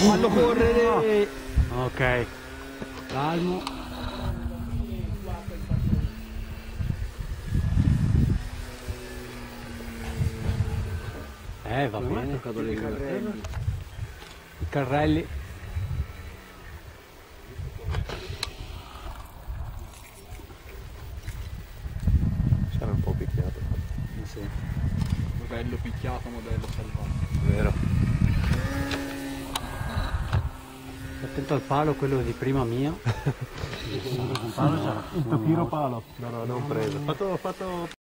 Fallo correre! Ok. Calmo. Eh, va Come bene. toccato le carrelli? I carrelli. C'era un po' picchiato. Eh sì. Modello picchiato, modello salvato. Vero. Attento al palo, quello di prima mia. Il papiro palo. No, no, non preso. Fatto, fatto